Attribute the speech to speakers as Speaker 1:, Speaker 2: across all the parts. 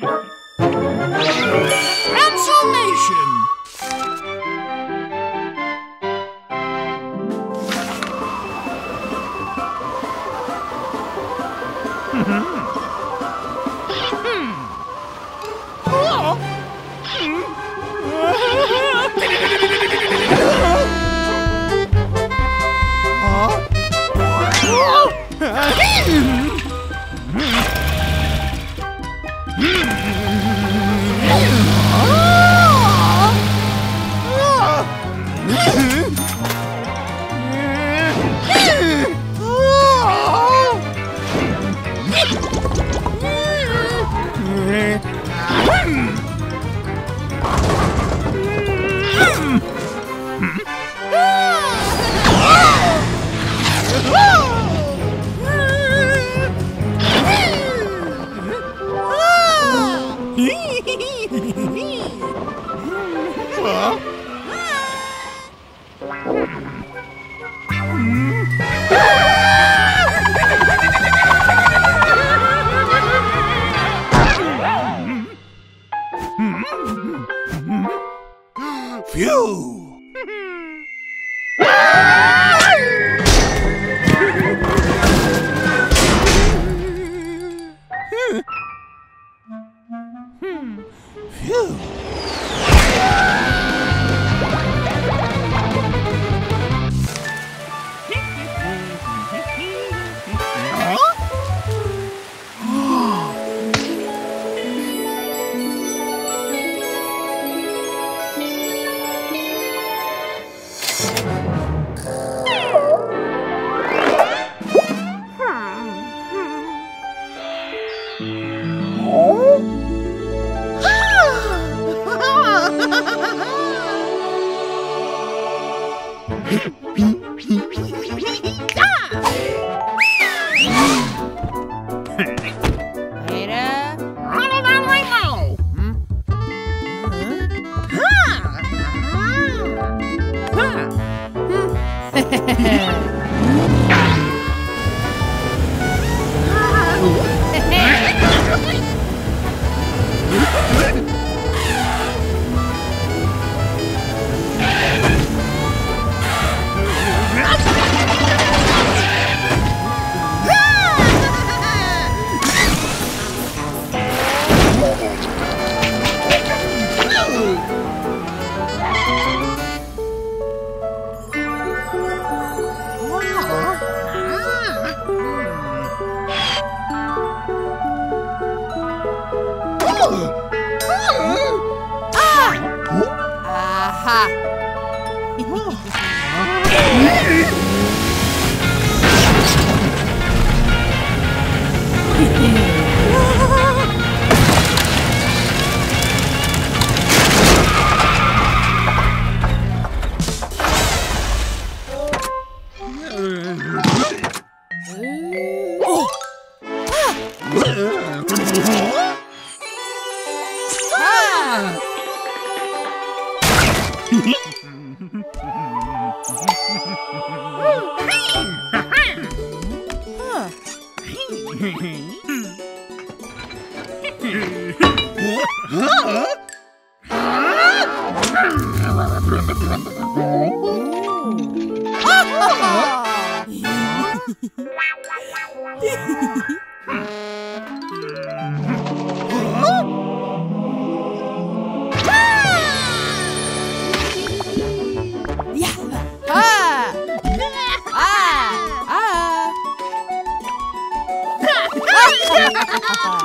Speaker 1: Transformation!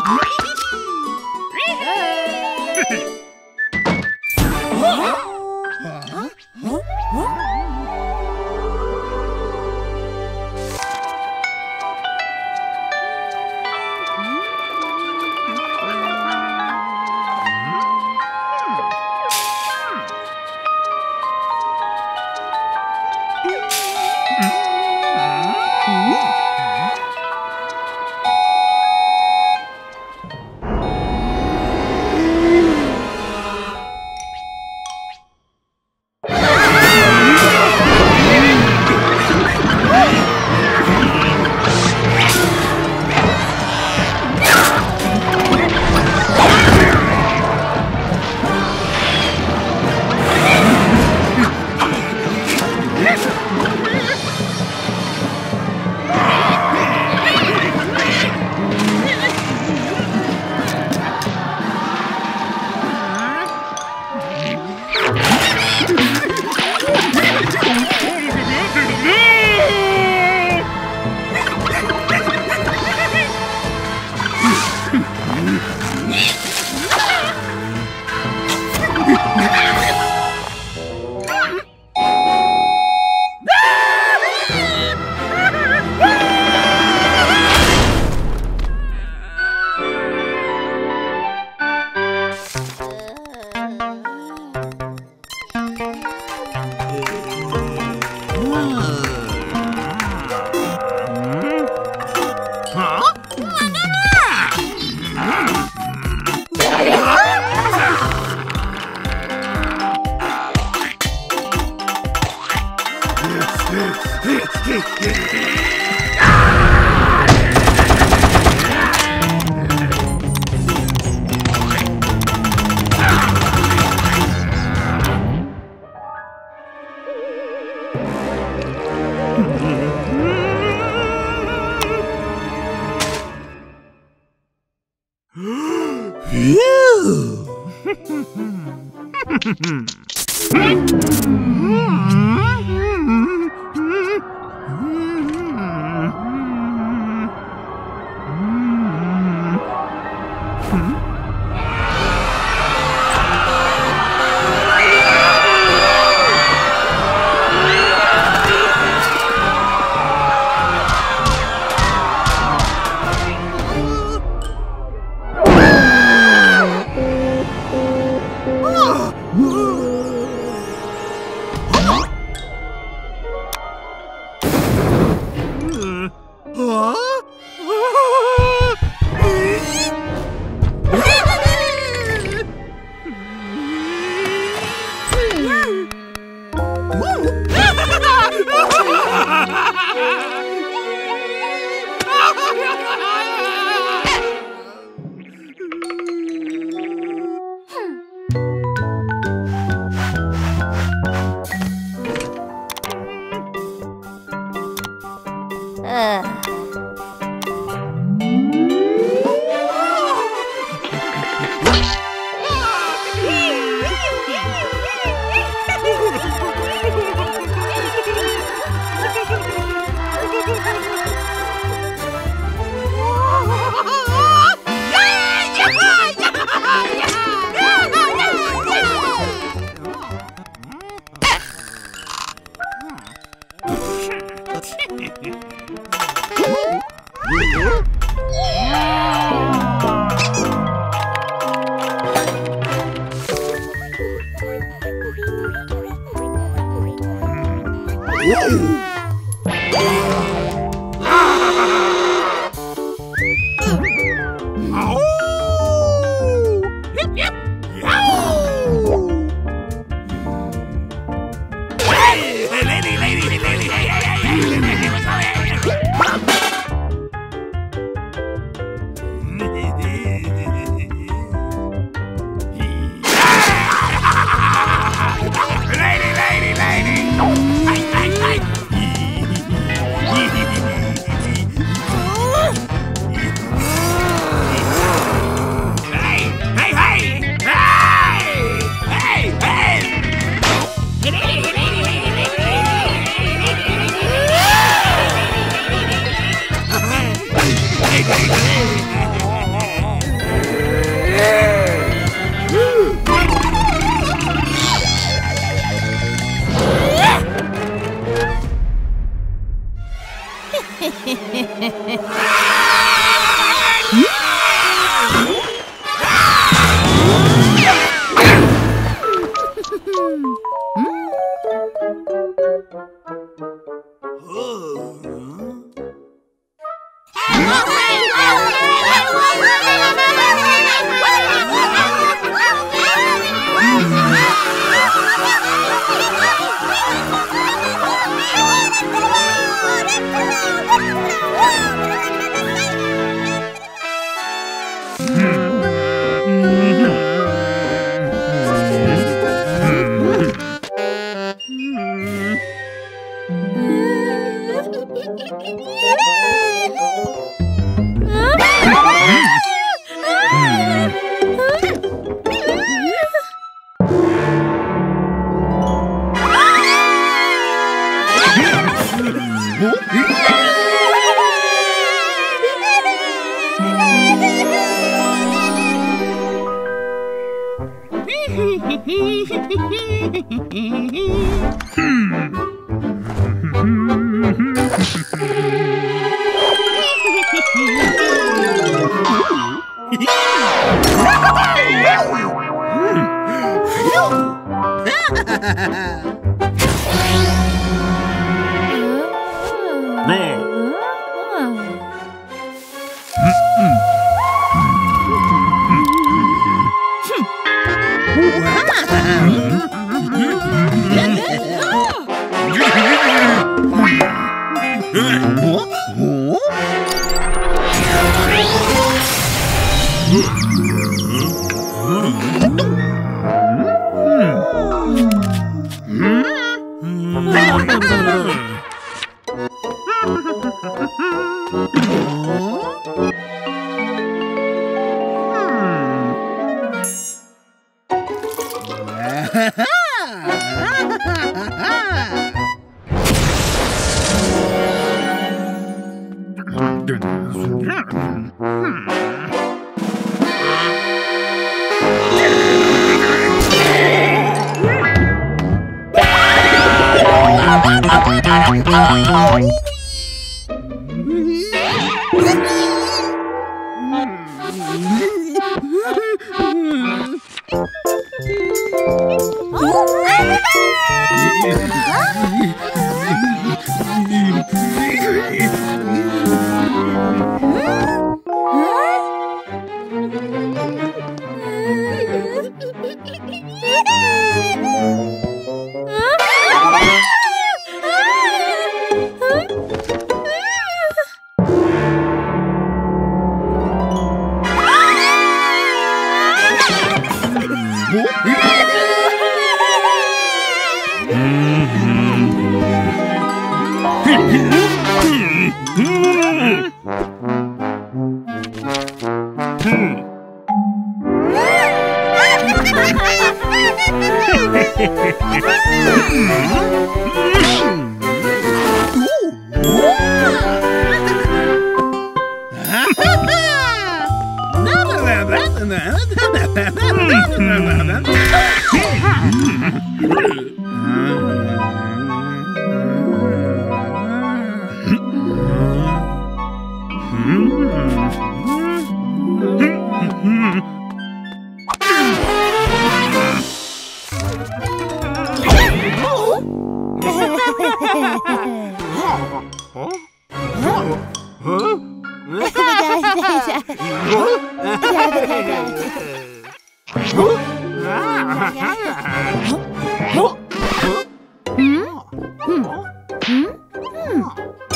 Speaker 2: Ah!
Speaker 1: Mm -hmm.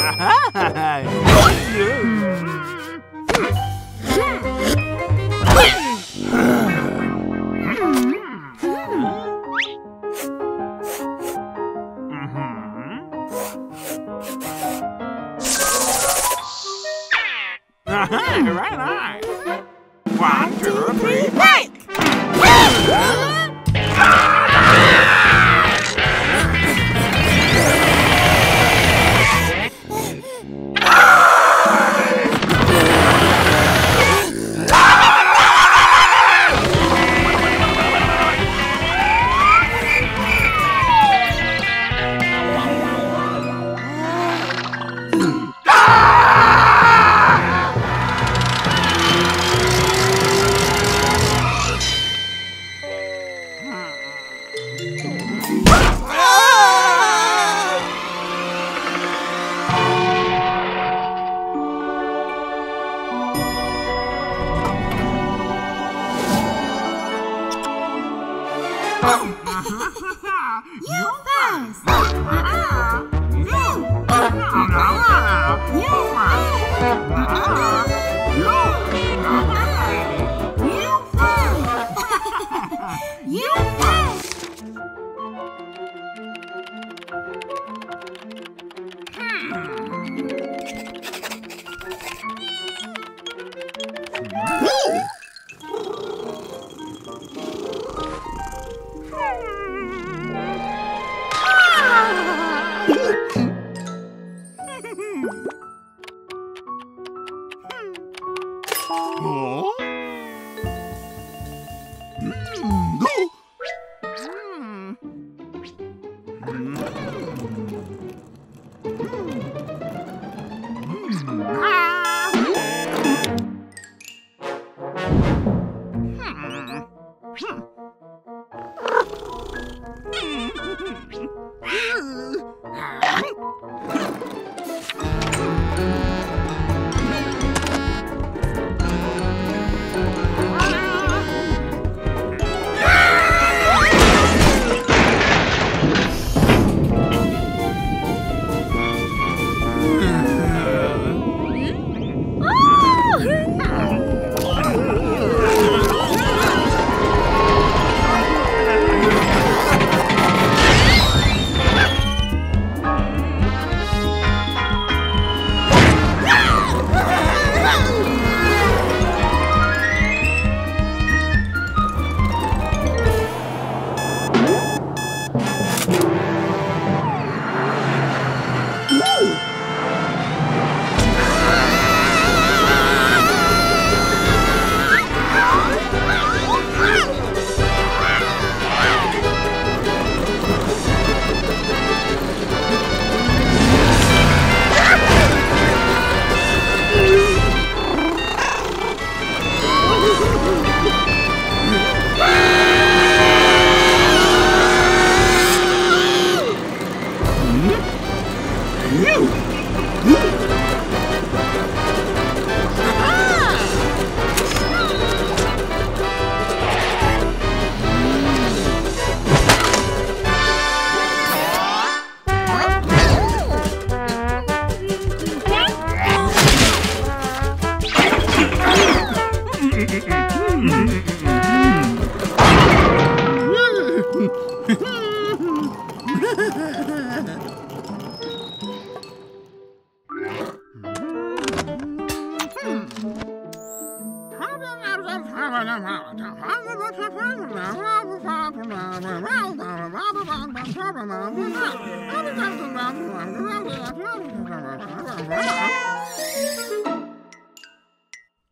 Speaker 3: Ага! Hmm,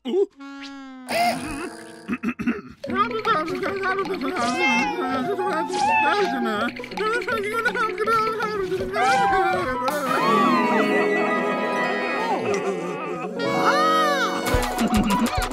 Speaker 3: Ah!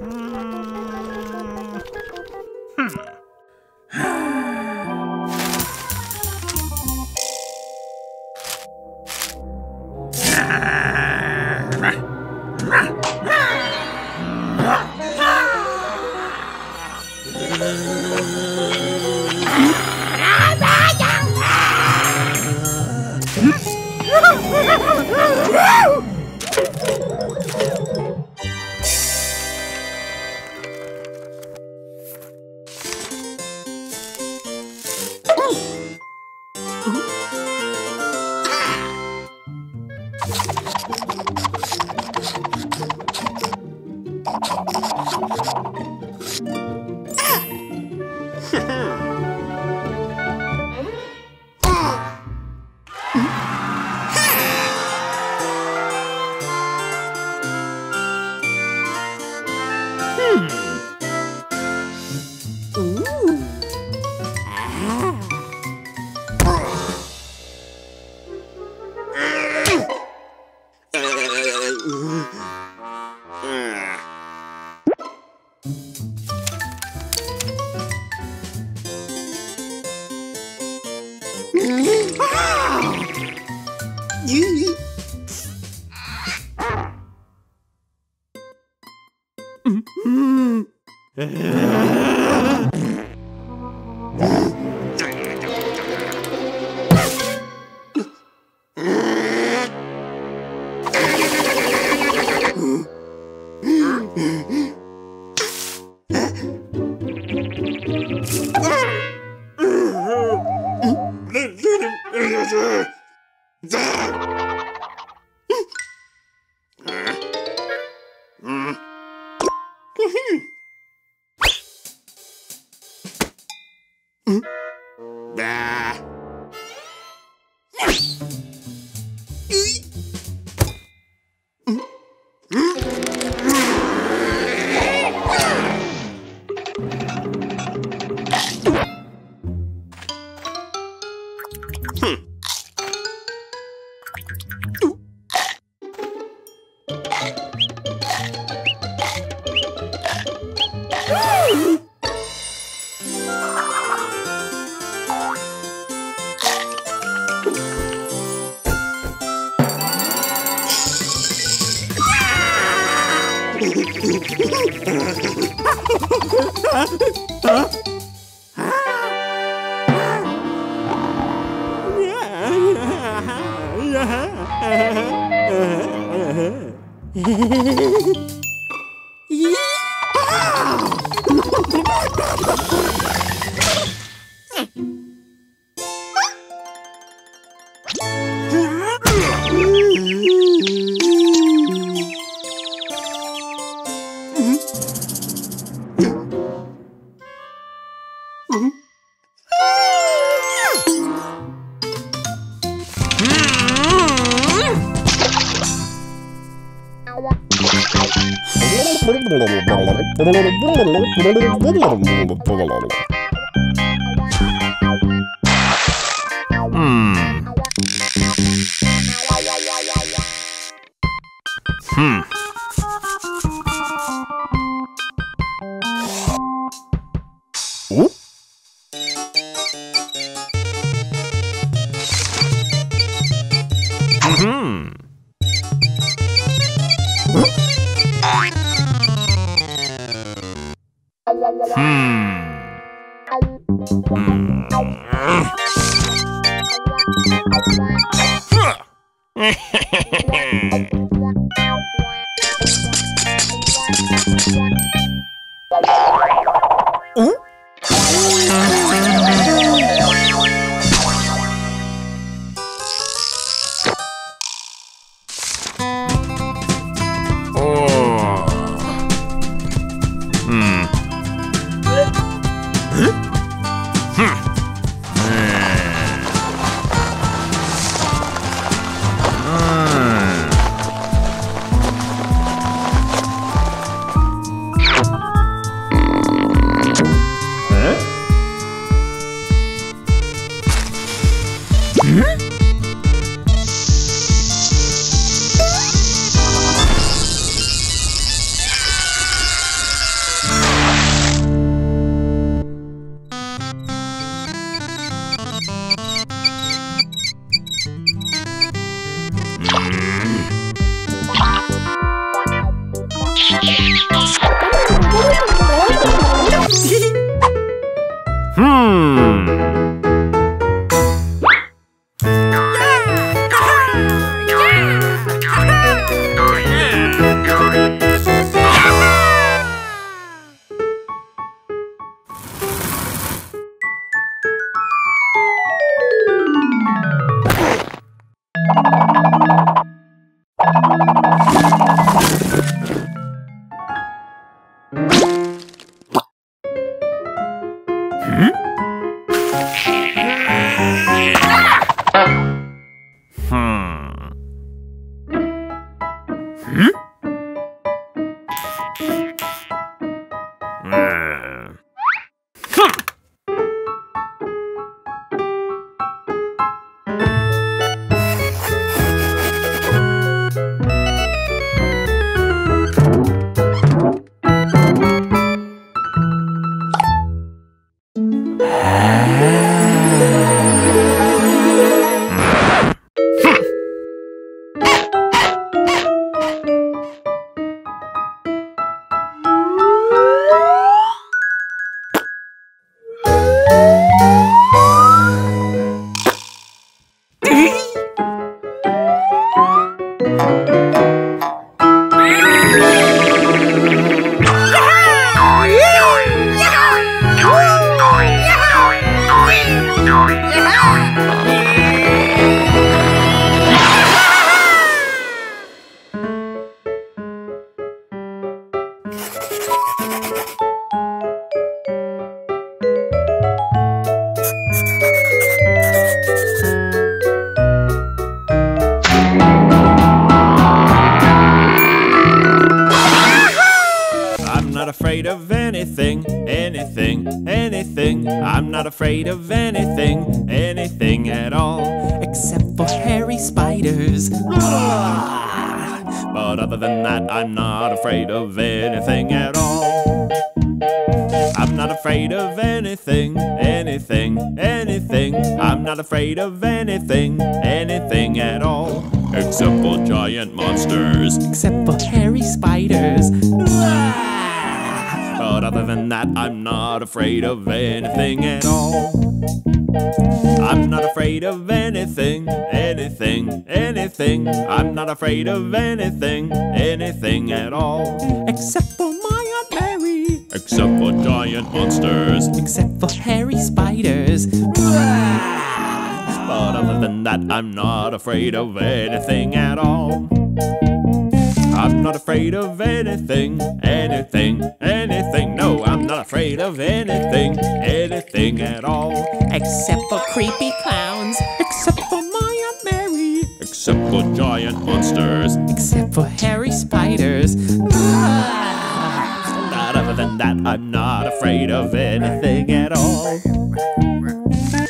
Speaker 3: Mm. Hmm. Hmm.
Speaker 4: afraid of anything, anything at all.
Speaker 2: Except for hairy spiders.
Speaker 4: Ah! But other than that, I'm not afraid of anything at all. I'm not afraid of anything, anything, anything. I'm not afraid of anything, anything at all. Except for giant monsters.
Speaker 2: Except for hairy spiders.
Speaker 4: But other than that, I'm not afraid of anything at all. I'm not afraid of anything, anything, anything. I'm not afraid of anything, anything at all.
Speaker 2: Except for my Aunt Mary.
Speaker 4: Except for giant monsters.
Speaker 2: Except for hairy spiders.
Speaker 4: But other than that, I'm not afraid of anything at all. I'm not afraid of anything, anything, anything. No, I'm not afraid of anything, anything at all.
Speaker 2: Except for creepy clowns. Except for my Aunt Mary.
Speaker 4: Except for giant monsters.
Speaker 2: Except for hairy spiders.
Speaker 4: Not other than that, I'm not afraid of anything at all.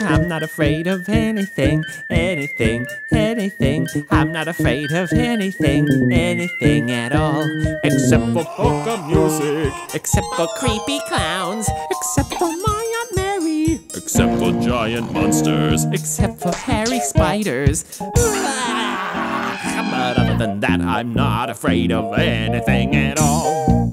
Speaker 2: I'm not afraid of anything, anything, anything. I'm not afraid of anything, anything at all.
Speaker 4: Except for polka music.
Speaker 2: Except for creepy clowns. Except for my Aunt Mary.
Speaker 4: Except for giant monsters.
Speaker 2: Except for hairy spiders.
Speaker 4: Ah, but other than that, I'm not afraid of anything at all.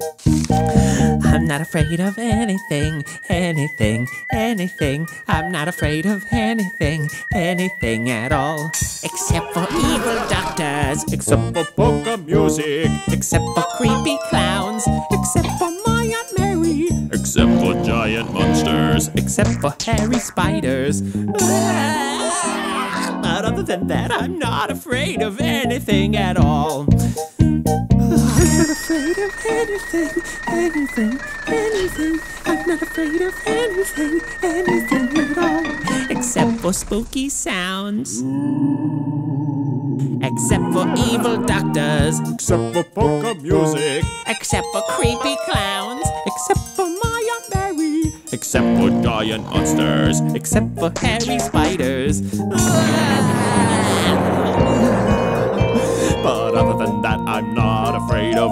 Speaker 2: I'm not afraid of anything, anything, anything. I'm not afraid of anything, anything at all. Except for evil doctors.
Speaker 4: Except for polka music.
Speaker 2: Except for creepy clowns. Except for my Aunt Mary.
Speaker 4: Except for giant monsters.
Speaker 2: Except for hairy spiders. But other than that, I'm not afraid of anything at all. Anything, anything, anything. I'm not afraid of anything, anything at all. Except for spooky sounds. Except for evil doctors.
Speaker 4: Except for polka music.
Speaker 2: Except for creepy clowns. Except for my Aunt Mary.
Speaker 4: Except for giant monsters.
Speaker 2: Except for hairy spiders.
Speaker 4: But other than that, I'm not afraid of